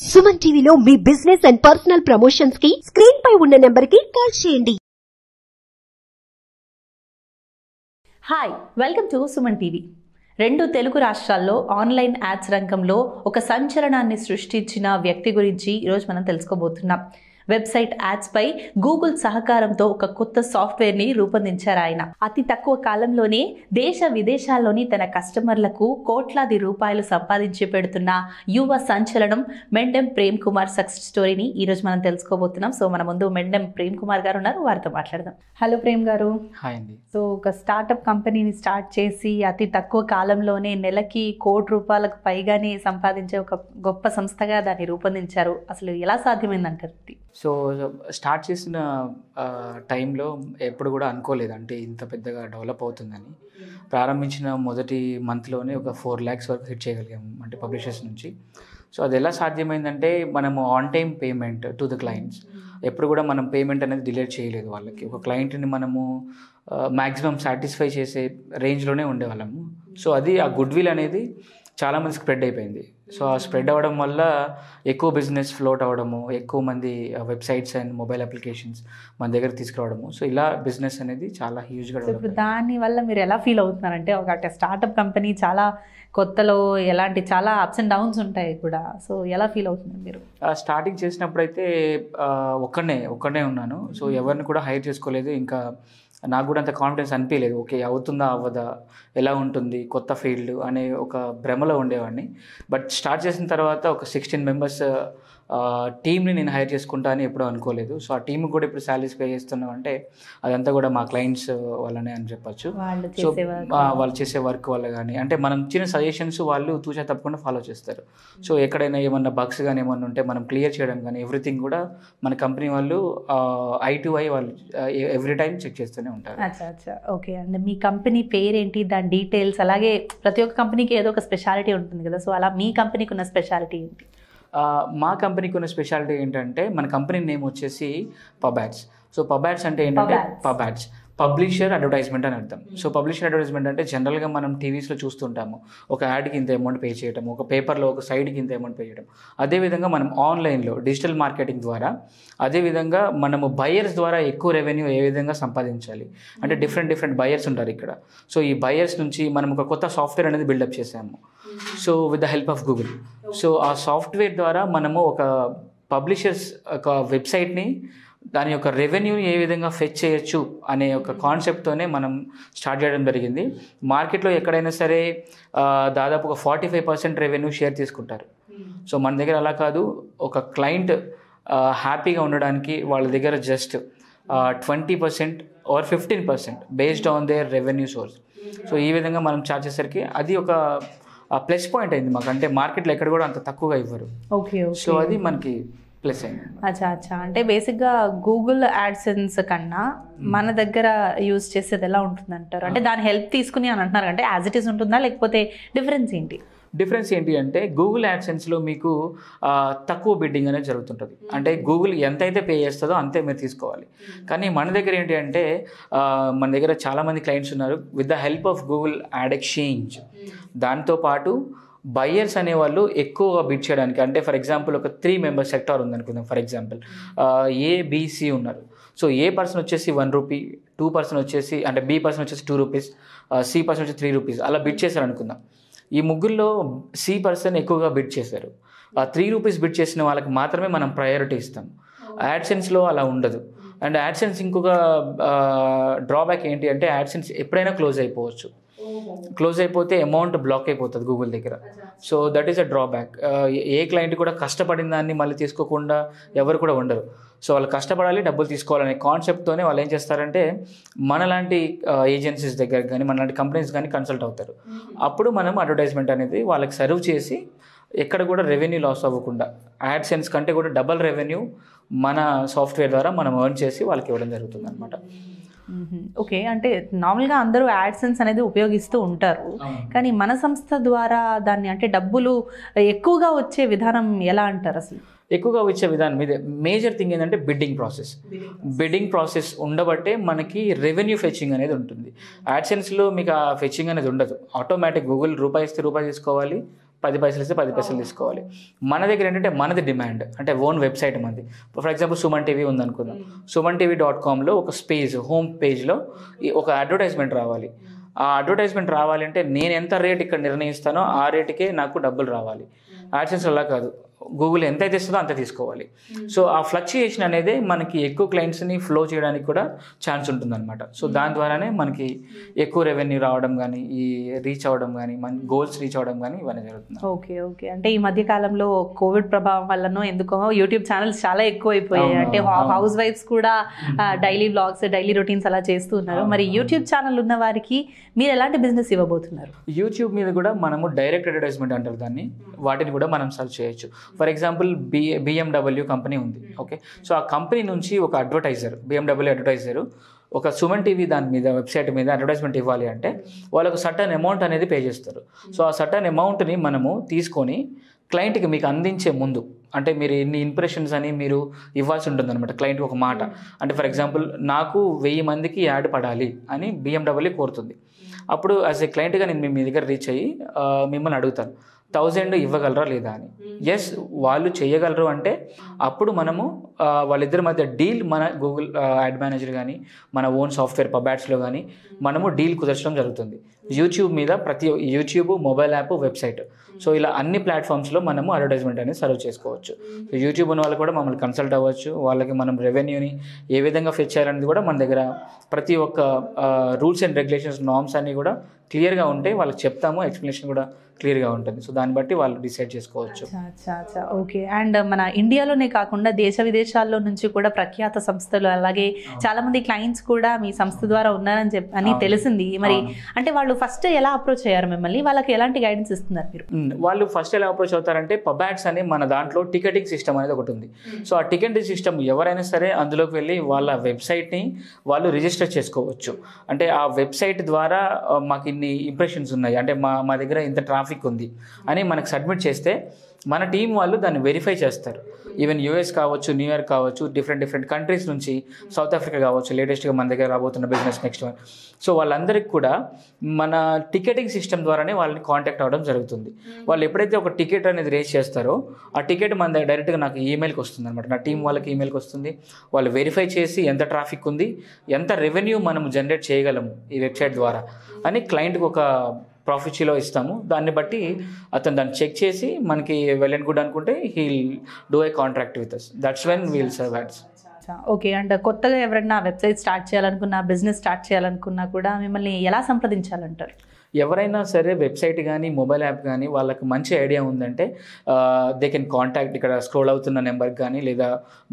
సుమన్ టీవీలో మీ business and personal ప్రమోషన్స్కి స్క్రీన్ పై ఉన్న నెంబర్కి కాల్ చేయండి. Hi welcome to Suman TV రెండు తెలుగు రాష్ట్రాల్లో ఆన్లైన్ యాడ్స్ రంగంలో ఒక సంచలనాన్ని సృష్టించిన వ్యక్తి గురించి ఈరోజు మనం తెలుసుకోబోతున్నాం. వెబ్సైట్ యాడ్స్ పై గూగుల్ సహకారంతో ఒక కొత్త సాఫ్ట్వేర్ని రూపొందించారు ఆయన. అతి తక్కువ కాలంలోనే దేశ విదేశాల్లోని తన కస్టమర్లకు కోట్లాది రూపాయలు సంపాదించి పెడుతున్న యువ సంచలనం మెండెం ప్రేమ్ కుమార్ సక్సెస్ స్టోరీని ఈరోజు మనం తెలుసుకోబోతున్నాం. సో మన ముందు మెండెం ప్రేమ్ కుమార్ గారు ఉన్నారు. వారితో మాట్లాడదాం. హలో ప్రేమ్ గారు. సో ఒక స్టార్టప్ కంపెనీని స్టార్ట్ చేసి అతి తక్కువ కాలంలోనే నెలకి కోటి రూపాయలకు పైగానే సంపాదించే ఒక గొప్ప సంస్థగా దాన్ని రూపొందించారు. అసలు ఎలా సాధ్యమైందంటారు? సో స్టార్ట్ చేసిన టైంలో ఎప్పుడు కూడా అనుకోలేదు. అంటే ఇంత పెద్దగా డెవలప్ అవుతుందని. ప్రారంభించిన మొదటి మంత్లోనే ఒక ఫోర్ ల్యాక్స్ వరకు హిట్ చేయగలిగాము అంటే పబ్లిషర్స్ నుంచి. సో అది ఎలా సాధ్యమైందంటే మనము on time payment to the clients. ఎప్పుడు కూడా మనం పేమెంట్ అనేది డిలేట్ చేయలేదు వాళ్ళకి. ఒక క్లయింట్ని మనము మ్యాక్సిమం సాటిస్ఫై చేసే రేంజ్లోనే ఉండేవాళ్ళము. సో అది ఆ గుడ్ విల్ అనేది చాలామంది స్ప్రెడ్ అయిపోయింది. సో ఆ స్ప్రెడ్ అవ్వడం వల్ల ఎక్కువ బిజినెస్ ఫ్లోట్ అవ్వడము ఎక్కువ మంది వెబ్సైట్స్ అండ్ మొబైల్ అప్లికేషన్స్ మన దగ్గర తీసుకురావడము. సో ఇలా బిజినెస్ అనేది చాలా హ్యూజ్గా ఇప్పుడు దాని వల్ల మీరు ఎలా ఫీల్ అవుతున్నారంటే ఒక స్టార్టప్ కంపెనీ చాలా కొత్తలో ఎలాంటి చాలా అప్స్ అండ్ డౌన్స్ ఉంటాయి కూడా. సో ఎలా ఫీల్ అవుతున్నారు మీరు? స్టార్టింగ్ చేసినప్పుడైతే ఆ, ఒక్కనే ఒక్కనే ఉన్నాను. సో ఎవరిని కూడా హైర్ చేసుకోలేదు. ఇంకా నాకు కూడా అంత కాన్ఫిడెన్స్ అనిపించలేదు ఓకే అవుతుందా అవ్వదా ఎలా ఉంటుంది కొత్త ఫీల్డ్ అనే ఒక భ్రమలో ఉండేవాడిని. బట్ స్టార్ట్ చేసిన తర్వాత ఒక సిక్స్టీన్ మెంబర్స్ టీమ్ని నేను హైర్ చేసుకుంటా అని ఎప్పుడూ అనుకోలేదు. సో ఆ టీమ్ కూడా ఇప్పుడు శాలరీస్ పే చేస్తున్నాం అంటే అదంతా కూడా మా క్లయింట్స్ వల్లనే అని చెప్పొచ్చు. వాళ్ళు సో వాళ్ళు చేసే వర్క్ వల్ల కానీ అంటే మనం ఇచ్చిన సజెషన్స్ వాళ్ళు తూచా తప్పకుండా ఫాలో చేస్తారు. సో ఎక్కడైనా ఏమన్నా బగ్స్ కానీ ఏమన్నా ఉంటే మనం క్లియర్ చేయడం కానీ ఎవ్రీథింగ్ కూడా మన కంపెనీ వాళ్ళు ఐ టు ఐ వాళ్ళు ఎవ్రీ టైం చెక్ చేస్తూనే ఉంటారు. ఓకే అండి మీ కంపెనీ పేరేంటి? దాని డీటెయిల్స్ అలాగే ప్రతి ఒక్క కంపెనీకి ఏదో ఒక స్పెషాలిటీ ఉంటుంది కదా. సో అలా మీ కంపెనీకి ఉన్న స్పెషాలిటీ ఏంటి? మా కంపెనీకి ఉన్న స్పెషాలిటీ ఏంటంటే మన కంపెనీ నేమ్ వచ్చేసి పబాట్స్ సో పబాట్స్ అంటే ఏంటంటే. పబాట్స్ పబ్లిషర్ అడ్వర్టైజ్మెంట్ అని అర్థం. సో పబ్లిషర్ అడ్వర్టైజ్మెంట్ అంటే జనరల్గా మనం టీవీస్లో చూస్తుంటాము. ఒక యాడ్కి ఇంత అమౌంట్ పే చేయడం ఒక పేపర్లో ఒక సైడ్కి ఇంత అమౌంట్ పే చేయడం అదేవిధంగా మనం ఆన్లైన్లో డిజిటల్ మార్కెటింగ్ ద్వారా అదేవిధంగా మనము బయర్స్ ద్వారా ఎక్కువ రెవెన్యూ ఏ విధంగా సంపాదించాలి. అంటే డిఫరెంట్ డిఫరెంట్ బయర్స్ ఉంటారు ఇక్కడ. సో ఈ బయర్స్ నుంచి మనం ఒక కొత్త సాఫ్ట్వేర్ అనేది బిల్డప్ చేసాము. So with the help of Google. So ఆ సాఫ్ట్వేర్ ద్వారా మనము ఒక పబ్లిషర్స్ ఒక వెబ్సైట్ని దాని యొక్క రెవెన్యూని ఏ విధంగా ఫెచ్ చేయొచ్చు అనే ఒక కాన్సెప్ట్తోనే మనం స్టార్ట్ చేయడం జరిగింది. మార్కెట్లో ఎక్కడైనా సరే దాదాపు ఒక forty five percent revenue share తీసుకుంటారు సో మన దగ్గర అలా కాదు. ఒక క్లయింట్ హ్యాపీగా ఉండడానికి వాళ్ళ దగ్గర just twenty percent or fifteen percent based on their revenue source so ఈ విధంగా మనం చార్జ్ చేసరికి అది ఒక ప్లస్ పాయింట్ అయింది మాకు. అంటే మార్కెట్లో ఎక్కడ కూడా అంత తక్కువగా ఇవ్వరు. ఓకే సో అది మనకి ప్లస్ అచ్చా అచ్చా. అంటే బేసిక్గా గూగుల్ యాడ్సెన్స్ కన్నా మన దగ్గర యూజ్ చేసేది ఎలా ఉంటుంది అంటారు అంటే దాని హెల్ప్ తీసుకుని అని అంటున్నారు. అంటే యాజ్ ఇట్ ఈస్ ఉంటుందా? లేకపోతే డిఫరెన్స్ ఏంటి? డిఫరెన్స్ ఏంటి అంటే గూగుల్ యాడ్సెన్స్లో మీకు తక్కువ బిడ్డింగ్ అనేది జరుగుతుంటుంది. అంటే గూగుల్ ఎంతైతే పే చేస్తుందో అంతే మీరు తీసుకోవాలి. కానీ మన దగ్గర ఏంటి అంటే మన దగ్గర చాలామంది క్లయింట్స్ ఉన్నారు. With the help of Google ad exchange. దాంతోపాటు బయ్యర్స్ అనేవాళ్ళు ఎక్కువగా బిడ్ చేయడానికి అంటే ఫర్ ఎగ్జాంపుల్ ఒక త్రీ మెంబర్స్ సెక్టార్ ఉందనుకుందాం ఫర్ ఎగ్జాంపుల్ ఏ బీసీ ఉన్నారు. సో ఏ పర్సన్ వచ్చేసి వన్ రూపీ టూ పర్సన్ వచ్చేసి అంటే బి పర్సన్ వచ్చేసి టూ రూపీస్ సి పర్సన్ వచ్చేసి త్రీ రూపీస్ అలా బిడ్ చేశారు అనుకుందాం ఈ ముగ్గురులో సి పర్సన్ ఎక్కువగా బిడ్ చేశారు. ఆ త్రీ రూపీస్ బిడ్ చేసిన వాళ్ళకి మాత్రమే మనం ప్రయారిటీ ఇస్తాం. యాడ్సెన్స్లో అలా ఉండదు. అండ్ యాడ్సెన్స్ ఇంకొక డ్రాబ్యాక్ ఏంటి అంటే యాడ్సెన్స్ ఎప్పుడైనా క్లోజ్ అయిపోవచ్చు. క్లోజ్ అయిపోతే అమౌంట్ బ్లాక్ అయిపోతుంది గూగుల్ దగ్గర. So that is a drawback. A client కూడా కష్టపడిన దాన్ని మళ్ళీ తీసుకోకుండా ఎవరు కూడా ఉండరు. సో వాళ్ళు కష్టపడాలి డబ్బులు తీసుకోవాలనే కాన్సెప్ట్తోనే వాళ్ళు ఏం చేస్తారంటే మనలాంటి ఏజెన్సీస్ దగ్గర కానీ మనలాంటి కంపెనీస్ కానీ కన్సల్ట్ అవుతారు. అప్పుడు మనం అడ్వర్టైజ్మెంట్ అనేది వాళ్ళకి సర్వ్ చేసి ఎక్కడ కూడా రెవెన్యూ లాస్ అవ్వకుండా యాడ్సెన్స్ కంటే కూడా డబల్ రెవెన్యూ మన సాఫ్ట్వేర్ ద్వారా మనం ఎర్న్ చేసి వాళ్ళకి ఇవ్వడం జరుగుతుంది అనమాట ఓకే అంటే నార్మల్గా అందరూ యాడ్సెన్స్ అనేది ఉపయోగిస్తూ ఉంటారు. కానీ మన సంస్థ ద్వారా దాన్ని అంటే డబ్బులు ఎక్కువగా వచ్చే విధానం ఎలా అంటారు అసలు? ఎక్కువగా వచ్చే విధానం ఇదే. మేజర్ థింగ్ ఏంటంటే బిడ్డింగ్ ప్రాసెస్ బిడ్డింగ్ ప్రాసెస్ ఉండబట్టే మనకి రెవెన్యూ ఫెచ్చింగ్ అనేది ఉంటుంది. యాడ్సెన్స్లో మీకు ఆ ఫెచ్చింగ్ అనేది ఉండదు. ఆటోమేటిక్ గూగుల్ రూపాయి ఇస్తే రూపాయి తీసుకోవాలి. పది పైసలు ఇస్తే పది పైసలు తీసుకోవాలి. మన దగ్గర ఏంటంటే మనది డిమాండ్ అంటే ఓన్ వెబ్సైట్ మనది. ఫర్ ఎగ్జాంపుల్ సుమన్ టీవీ ఉందనుకుందాం. సుమన్ టీవీ డాట్ కామ్లో ఒక స్పేజ్ హోమ్ పేజ్లో ఒక అడ్వర్టైజ్మెంట్ రావాలి. ఆ అడ్వర్టైజ్మెంట్ రావాలంటే నేను ఎంత రేట్ ఇక్కడ నిర్ణయిస్తానో ఆ రేటుకే నాకు డబ్బులు రావాలి. యాడ్సెన్స్ అలా కాదు. గూగుల్ ఎంత అయితే ఇస్తుందో అంత తీసుకోవాలి. సో ఆ ఫ్లక్చుయేషన్ అనేది మనకి ఎక్కువ క్లయింట్స్ని ఫ్లో చేయడానికి కూడా ఛాన్స్ ఉంటుందన్నమాట. సో దాని ద్వారానే మనకి ఎక్కువ రెవెన్యూ రావడం కానీ ఈ రీచ్ అవ్వడం కానీ మన గోల్స్ రీచ్ అవ్వడం కానీ ఇవన్నీ జరుగుతుంది ఓకే ఓకే అంటే ఈ మధ్య కాలంలో కోవిడ్ ప్రభావం వల్లనో ఎందుకో యూట్యూబ్ ఛానల్స్ చాలా ఎక్కువైపోయాయి. అవును, అంటే. హౌస్ వైఫ్స్ కూడా డైలీ బ్లాగ్స్ డైలీ రొటీన్స్ అలా చేస్తూ ఉన్నారు. మరి యూట్యూబ్ ఛానల్ ఉన్న వారికి మీరు ఎలాంటి బిజినెస్ ఇవ్వబోతున్నారు? యూట్యూబ్ మీద కూడా మనము డైరెక్ట్ అడ్వర్టైజ్మెంట్ అంటారు దాన్ని. వాటిని కూడా మనం సర్చ్ చేయొచ్చు. For example B BMW company ఉంది ఓకే? సో ఆ కంపెనీ నుంచి ఒక అడ్వర్టైజర్ బిఎండబ్ల్యూ అడ్వర్టైజర్ ఒక సుమన్ టీవీ దాని మీద వెబ్సైట్ మీద అడ్వర్టైజ్మెంట్ ఇవ్వాలి అంటే వాళ్ళకు సటన్ అమౌంట్ అనేది పే చేస్తారు. సో ఆ సటన్ అమౌంట్ని మనము తీసుకొని క్లయింట్కి మీకు అందించే ముందు అంటే మీరు ఎన్ని ఇంప్రెషన్స్ అని మీరు ఇవ్వాల్సి ఉంటుంది అనమాట క్లయింట్కి ఒక మాట. అంటే ఫర్ ఎగ్జాంపుల్ నాకు వెయ్యి మందికి యాడ్ పడాలి అని బిఎండబ్ల్యూ కోరుతుంది. అప్పుడు యాజ్ ఏ క్లయింట్గా నేను మీ దగ్గర రీచ్ అయ్యి మిమ్మల్ని అడుగుతాను. థౌజండ్ ఇవ్వగలరా లేదా అని. ఎస్ వాళ్ళు చేయగలరు అంటే అప్పుడు మనము వాళ్ళిద్దరి మధ్య డీల్ మన గూగుల్ యాడ్ మేనేజర్ కానీ మన ఓన్ సాఫ్ట్వేర్ పబ్యాట్స్లో కానీ మనము డీల్ కుదర్చడం జరుగుతుంది. యూట్యూబ్ మీద ప్రతి YouTube mobile app website so ఇలా అన్ని ప్లాట్ఫామ్స్లో మనము అడ్వర్టైజ్మెంట్ అనేది సర్వ్ చేసుకోవచ్చు. సో యూట్యూబ్ ఉన్న వాళ్ళు కూడా మమ్మల్ని కన్సల్ట్ అవ్వచ్చు. వాళ్ళకి మనం రెవెన్యూని ఏ విధంగా ఫిచ్ చేయాలనేది కూడా మన దగ్గర ప్రతి ఒక్క రూల్స్ అండ్ రెగ్యులేషన్స్ నామ్స్ అన్నీ కూడా క్లియర్గా ఉంటాయి వాళ్ళకి చెప్తాము ఎక్స్ప్లెనేషన్ కూడా క్లియర్గా ఉంటుంది. సో దాన్ని బట్టి వాళ్ళు డిసైడ్ చేసుకోవచ్చు. ఓకే. అండ్ మన ఇండియాలోనే కాకుండా దేశ విదేశాల్లో నుంచి కూడా ప్రఖ్యాత సంస్థలు అలాగే చాలా మంది క్లయింట్స్ కూడా మీ సంస్థ ద్వారా ఉన్నారని చెప్పి అని. తెలిసింది. మరి. అంటే వాళ్ళు ఫస్ట్ ఎలా అప్రోచ్ అయ్యారు మిమ్మల్ని? వాళ్ళకి ఎలాంటి గైడెన్స్ ఇస్తున్నారు మీరు. వాళ్ళు ఫస్ట్ ఎలా అప్రోచ్ అవుతారంటే పబ్యాట్స్ అని మన దాంట్లో టికెటింగ్ సిస్టమ్ అనేది ఒకటి ఉంది. సో ఆ టికెటింగ్ సిస్టమ్ ఎవరైనా సరే అందులోకి వెళ్ళి వాళ్ళ వెబ్సైట్ని వాళ్ళు రిజిస్టర్ చేసుకోవచ్చు. అంటే ఆ వెబ్సైట్ ద్వారా మాకు ఇన్ని ఇంప్రెషన్స్ ఉన్నాయి. అంటే మా మా దగ్గర ఇంత ట్రాఫిక్ ఉంది అని మనకు సబ్మిట్ చేస్తే మన టీం వాళ్ళు దాన్ని వెరిఫై చేస్తారు. ఈవెన్ యూఎస్ కావచ్చు న్యూయార్క్ కావచ్చు డిఫరెంట్ డిఫరెంట్ కంట్రీస్ నుంచి సౌత్ ఆఫ్రికా కావచ్చు లేటెస్ట్గా మన దగ్గర రాబోతున్న బిజినెస్ నెక్స్ట్ వన్ సో వాళ్ళందరికీ కూడా మన టికెటింగ్ సిస్టమ్ ద్వారానే వాళ్ళని కాంటాక్ట్ అవ్వడం జరుగుతుంది. వాళ్ళు ఎప్పుడైతే ఒక టికెట్ అనేది రేస్ చేస్తారో ఆ టికెట్ మన దగ్గర డైరెక్ట్గా నాకు ఈమెయిల్కి వస్తుంది అనమాట నా టీం వాళ్ళకి ఈమెయిల్కి వస్తుంది. వాళ్ళు వెరిఫై చేసి ఎంత ట్రాఫిక్ ఉంది ఎంత రెవెన్యూ మనం జనరేట్ చేయగలము ఈ వెబ్సైట్ ద్వారా అని క్లయింట్కి ఒక ప్రాఫిట్షీలో ఇస్తాము. దాన్ని బట్టి అతను దాన్ని చెక్ చేసి మనకి వెల్ అండ్ గుడ్ అనుకుంటే he'll do a contract with us that's when we'll serve ads okay and కొత్తగా ఎవరైనా వెబ్సైట్ స్టార్ట్ చేయాలనుకున్నా బిజినెస్ స్టార్ట్ చేయాలనుకున్నా కూడా మిమ్మల్ని ఎలా సంప్రదించాలంటారు? ఎవరైనా సరే వెబ్సైట్ కానీ మొబైల్ యాప్ కానీ వాళ్ళకి మంచి ఐడియా ఉందంటే దే కెన్ కాంటాక్ట్ ఇక్కడ స్క్రోల్ అవుతున్న నెంబర్కి కానీ లేదా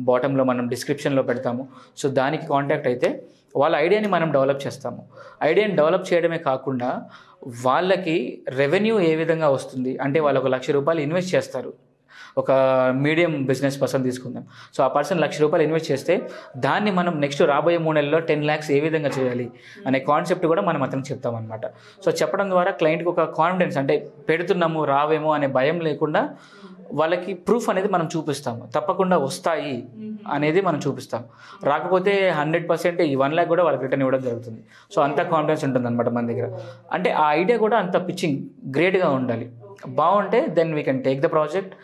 బాటంలో మనం డిస్క్రిప్షన్లో పెడతాము. సో దానికి కాంటాక్ట్ అయితే వాళ్ళ ఐడియాని మనం డెవలప్ చేస్తాము. ఐడియాని డెవలప్ చేయడమే కాకుండా వాళ్ళకి రెవెన్యూ ఏ విధంగా వస్తుంది? అంటే వాళ్ళు ఒక లక్ష రూపాయలు ఇన్వెస్ట్ చేస్తారు. ఒక మీడియం బిజినెస్ పర్సన్ తీసుకుందాం. సో ఆ పర్సన్ లక్ష రూపాయలు ఇన్వెస్ట్ చేస్తే దాన్ని మనం నెక్స్ట్ రాబోయే మూడు నెలల్లో టెన్ ల్యాక్స్ ఏ విధంగా చేయాలి అనే కాన్సెప్ట్ కూడా మనం అతనికి చెప్తామన్నమాట. సో చెప్పడం ద్వారా క్లయింట్కి ఒక కాన్ఫిడెన్స్ అంటే పెడుతున్నాము రావేమో అనే భయం లేకుండా వాళ్ళకి ప్రూఫ్ అనేది మనం చూపిస్తాము. తప్పకుండా వస్తాయి అనేది మనం చూపిస్తాం రాకపోతే హండ్రెడ్ పర్సెంట్ ఈ వన్ ల్యాక్ కూడా వాళ్ళకి రిటర్న్ ఇవ్వడం జరుగుతుంది. సో అంత కాన్ఫిడెన్స్ ఉంటుంది అనమాట మన దగ్గర. అంటే ఆ ఐడియా కూడా అంత పిచ్చింగ్ గ్రేట్గా ఉండాలి. బాగుంటే then we can take the project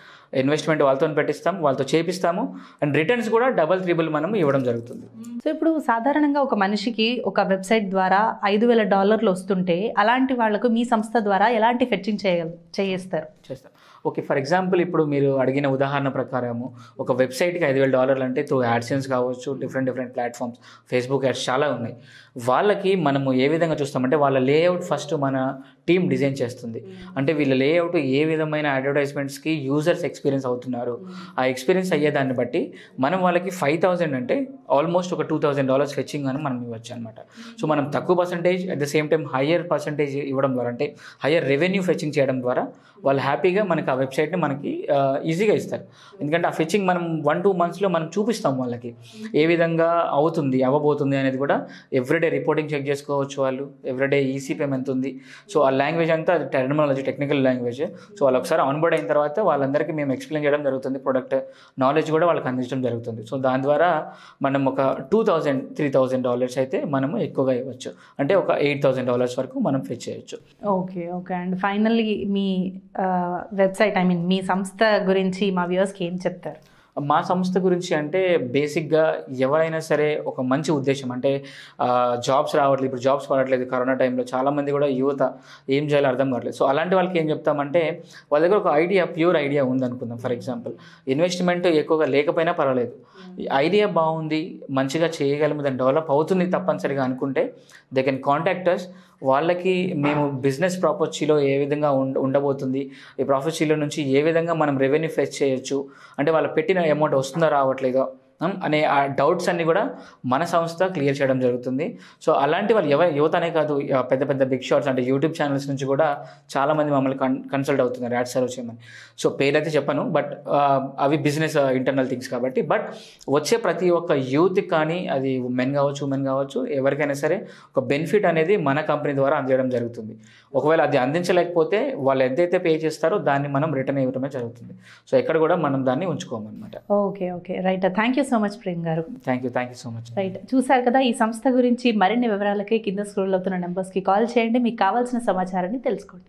investment వాళ్ళతో పెట్టిస్తాం వాళ్ళతో చేపిస్తాము అండ్ రిటర్న్స్ కూడా డబల్ త్రిబుల్ మనం ఇవ్వడం జరుగుతుంది. సో ఇప్పుడు సాధారణంగా ఒక మనిషికి ఒక వెబ్సైట్ ద్వారా ఐదు వేల డాలర్లు వస్తుంటే అలాంటి వాళ్ళకు మీ సంస్థ ద్వారా ఎలాంటి ఫెచ్చింగ్ చేయ చేయిస్తారు? చేస్తాం. ఓకే ఫర్ ఎగ్జాంపుల్ ఇప్పుడు మీరు అడిగిన ఉదాహరణ ప్రకారము ఒక వెబ్సైట్కి ఐదు వేల డాలర్లు అంటే త్రూ యాడ్సెన్స్ కావచ్చు different different platforms Facebook ads చాలా ఉన్నాయి. వాళ్ళకి మనము ఏ విధంగా చూస్తామంటే వాళ్ళ లేఅవుట్ ఫస్ట్ మన టీం డిజైన్ చేస్తుంది. అంటే వీళ్ళ లేఅవుట్ ఏ విధమైన అడ్వర్టైజ్మెంట్స్కి యూజర్స్ ఎక్స్పీరియన్స్ అవుతున్నారు. ఆ ఎక్స్పీరియన్స్ అయ్యేదాన్ని బట్టి మనం వాళ్ళకి ఫైవ్ థౌజండ్ అంటే ఆల్మోస్ట్ ఒక టూ థౌజండ్ డాలర్స్ ఫెచ్చింగ్ అని మనం ఇవ్వచ్చు అనమాట సో మనం తక్కువ percentage at the same time higher percentage ఇవ్వడం ద్వారా అంటే హయ్యర్ రెవెన్యూ ఫెచ్చింగ్ చేయడం ద్వారా వాళ్ళు హ్యాపీగా మనకి ఆ వెబ్సైట్ని మనకి ఈజీగా ఇస్తారు. ఎందుకంటే ఆ ఫెచ్చింగ్ మనం వన్ టూ మంత్స్లో మనం చూపిస్తాం వాళ్ళకి ఏ విధంగా అవుతుంది అవ్వబోతుంది అనేది కూడా. ఎవ్రీడే రిపోర్టింగ్ చెక్ చేసుకోవచ్చు వాళ్ళు. ఎవ్రీడే ఈసీ పేమెంట్ ఉంది. సో వాళ్ళ లాంగ్వేజ్ అంతా అది టెర్మినాలజీ టెక్నికల్ లాంగ్వేజ్ సో వాళ్ళు ఒకసారి ఆన్బోర్డ్ అయిన తర్వాత వాళ్ళందరికీ మేము ఎక్స్ప్లెయిన్ చేయడం జరుగుతుంది ప్రొడక్ట్ నాలెడ్జ్ కూడా వాళ్ళకి అందించడం జరుగుతుంది. సో దాని ద్వారా మనం ఒక two thousand three thousand dollars అయితే మనము ఎక్కువగా ఇవ్వచ్చు. అంటే ఒక ఎయిట్ థౌసండ్ డాలర్స్ వరకు మనం ఫెచ్ చేయొచ్చు. ఓకే ఓకే అండ్ ఫైనల్లీ మీ వెబ్సైట్ ఐ మీన్ మీ సంస్థ గురించి మా వ్యూవర్స్కి ఏం చెప్తారు? మా సంస్థ గురించి అంటే బేసిక్గా ఎవరైనా సరే ఒక మంచి ఉద్దేశం అంటే జాబ్స్ రావట్లేదు ఇప్పుడు జాబ్స్ పడట్లేదు కరోనా టైంలో. చాలామంది కూడా యువత ఏం చేయాలో అర్థం కావట్లేదు. సో అలాంటి వాళ్ళకి ఏం చెప్తామంటే వాళ్ళ దగ్గర ఒక ఐడియా ప్యూర్ ఐడియా ఉందనుకుందాం. ఫర్ ఎగ్జాంపుల్ ఇన్వెస్ట్మెంట్ ఎక్కువగా లేకపోయినా పర్వాలేదు. ఈ ఐడియా బాగుంది మంచిగా చేయగలము దాన్ని డెవలప్ అవుతుంది తప్పనిసరిగా అనుకుంటే దే కెన్ కాంటాక్ట్ అస్ వాళ్ళకి మేము బిజినెస్ ప్రాపర్టీలో ఏ విధంగా ఉండ ఉండబోతుంది ఈ ప్రాపర్టీలో నుంచి ఏ విధంగా మనం రెవెన్యూ ఫెచ్ చేయొచ్చు అంటే వాళ్ళు పెట్టిన అమౌంట్ వస్తుందో రావట్లేదో? అనే ఆ డౌట్స్ అన్నీ కూడా మన సంస్థ క్లియర్ చేయడం జరుగుతుంది. సో అలాంటి వాళ్ళు ఎవరు యువత అనే కాదు పెద్ద పెద్ద బిగ్ షాట్స్ అంటే యూట్యూబ్ ఛానల్స్ నుంచి కూడా చాలామంది మమ్మల్ని కన్ కన్సల్ట్ అవుతున్నారు యాడ్ సర్వ్ చేయమని. సో పేరైతే చెప్పను బట్ అవి బిజినెస్ ఇంటర్నల్ థింగ్స్ కాబట్టి. బట్ వచ్చే ప్రతి ఒక్క యూత్ కానీ అది మెన్ కావచ్చు ఉమెన్ కావచ్చు ఎవరికైనా సరే ఒక బెనిఫిట్ అనేది మన కంపెనీ ద్వారా అందించడం జరుగుతుంది. ఒకవేళ అది అందించలేకపోతే వాళ్ళు ఎంతైతే పే చేస్తారో దాన్ని మనం రిటర్న్ ఇవ్వడమే జరుగుతుంది. సో ఎక్కడ కూడా మనం దాన్ని ఉంచుకోమన్నమాట. Okay okay. Right. Thank you so much Prem గారు. Thank you thank you so much right చూసారు కదా ఈ సంస్థ గురించి మరిన్ని వివరాలకి కింద స్క్రోల్ అవుతున్న నెంబర్స్కి కాల్ చేయండి. మీకు కావాల్సిన సమాచారాన్ని తెలుసుకోండి.